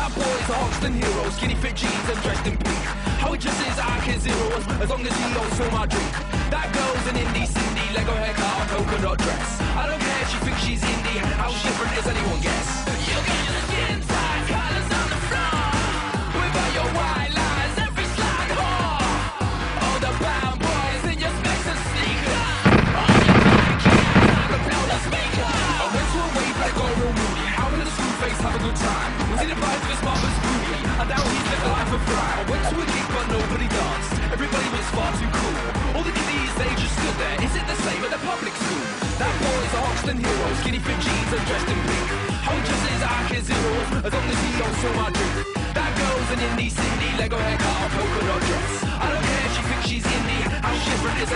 That boy's a Hoxton hero, skinny fit jeans and dressed in pink. How he dresses, I can zero as, as long as he knows fill my drink. That girl's an indie Cindy, Lego haircut, dot dress. I don't care, if she thinks she's indie. How different is anyone guess? Face have a good time? Was he the prize of his mother's booty? I doubt he's lived a life of thrive. I went to a gig, but nobody danced. Everybody was far too cool. All the kiddies, they just stood there. Is it the same at the public school? That boy's a Hoxton hero, skinny fit jeans and dressed in pink. How he dresses, I can zero as long as he fill my drink. That girl's an indie Cindy, Lego haircut, polka dot dress. I don't care, if she thinks she's indie. How different is